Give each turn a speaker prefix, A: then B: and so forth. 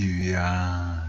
A: 鱼啊